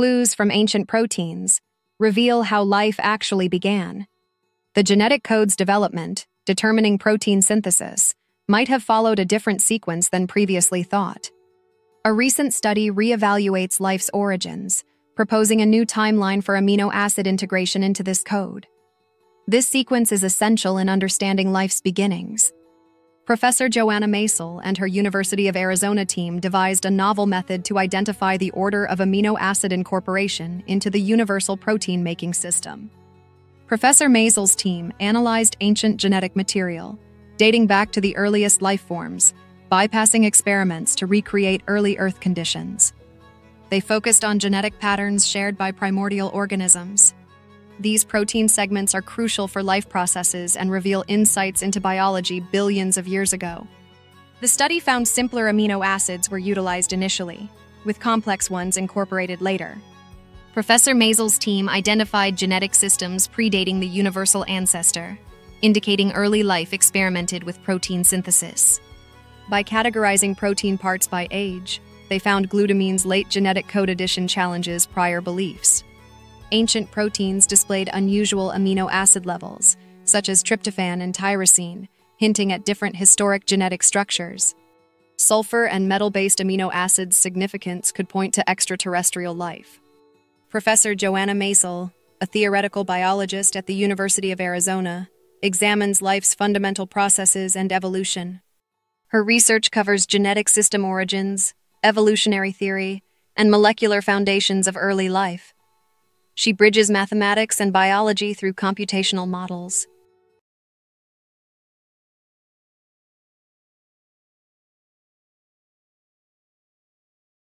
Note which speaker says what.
Speaker 1: clues from ancient proteins reveal how life actually began. The genetic code's development, determining protein synthesis, might have followed a different sequence than previously thought. A recent study reevaluates life's origins, proposing a new timeline for amino acid integration into this code. This sequence is essential in understanding life's beginnings. Professor Joanna Masel and her University of Arizona team devised a novel method to identify the order of amino acid incorporation into the universal protein making system. Professor Masel's team analyzed ancient genetic material, dating back to the earliest life forms, bypassing experiments to recreate early Earth conditions. They focused on genetic patterns shared by primordial organisms, these protein segments are crucial for life processes and reveal insights into biology billions of years ago. The study found simpler amino acids were utilized initially, with complex ones incorporated later. Professor Masel's team identified genetic systems predating the universal ancestor, indicating early life experimented with protein synthesis. By categorizing protein parts by age, they found glutamine's late genetic code addition challenges prior beliefs ancient proteins displayed unusual amino acid levels, such as tryptophan and tyrosine, hinting at different historic genetic structures. Sulfur and metal based amino acids' significance could point to extraterrestrial life. Professor Joanna Masel, a theoretical biologist at the University of Arizona, examines life's fundamental processes and evolution. Her research covers genetic system origins, evolutionary theory, and molecular foundations of early life. She bridges mathematics and biology through computational models,